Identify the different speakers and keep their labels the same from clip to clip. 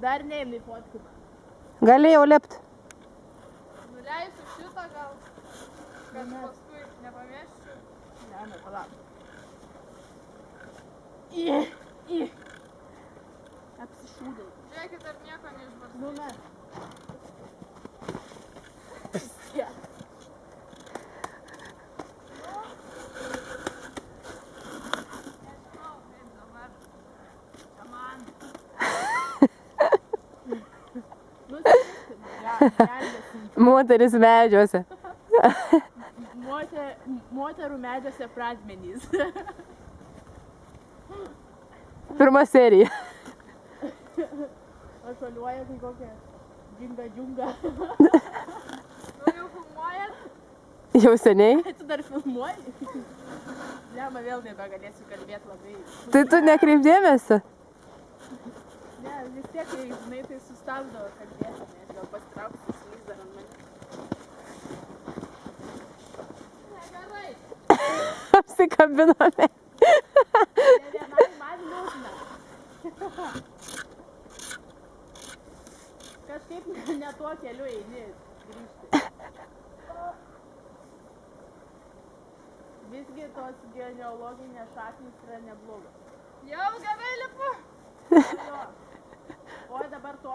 Speaker 1: Dar neėmė fotkų.
Speaker 2: Galėjau lipt.
Speaker 3: Nuleisiu šitą gal, kad paskui nepamėščiau.
Speaker 1: Ne, ne, palauk. Į, į. Apsišūdai.
Speaker 3: Žiūrėkit, ar nieko neišbarstai.
Speaker 1: Nu, mes.
Speaker 3: Dabar.
Speaker 1: Come on.
Speaker 2: Moteris medžiuose.
Speaker 1: Moter, moterų medžiuose pradmenys.
Speaker 2: Pirma serija.
Speaker 1: Aš šaliuoju kai kokią džingą džungą.
Speaker 3: Nu jau filmuojat?
Speaker 2: Jau seniai.
Speaker 1: Tu dar filmuoji? Ne, man vėl nebegalėsiu kalbėti labai.
Speaker 2: Tai tu nekreip dėmesio.
Speaker 1: Ne, vis tiek, kai žinai, tai sustabdo kalbėti, nes gal pasitrauksiu slys dar ant manęs.
Speaker 3: Negerai.
Speaker 2: Apsikabinome.
Speaker 1: Ne vienai man liūdna. Kažkaip ne, ne tuo keliu eini grįžti. Visgi tos genealoginės šaknys yra neblogos.
Speaker 3: Jau gerai lipu.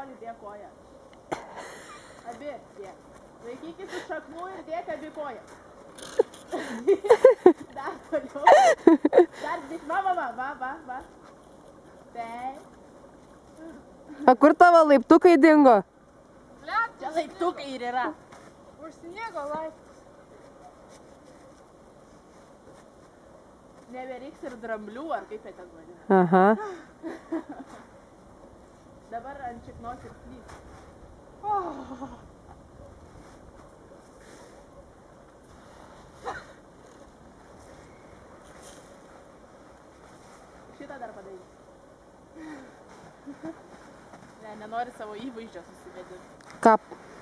Speaker 1: Toli dėk koją. Abi dėk. Laikykis už šaknų ir dėk abi kojas. Dar toliau. Dar dik, va, va, va, va, va, va. Taip.
Speaker 2: O kur tavo laiptukai dingo?
Speaker 3: Liap,
Speaker 1: Čia laiptukai ir yra.
Speaker 3: užsniego laiptas.
Speaker 1: Neberiks ir dramblių, ar kaip jie ten vadina.
Speaker 2: Aha.
Speaker 1: Dabar ant šiknos ir slys.
Speaker 3: Oh.
Speaker 1: Šitą dar padarysiu. Ne, nenori savo įvaizdžio susivedinti. Masyvykė.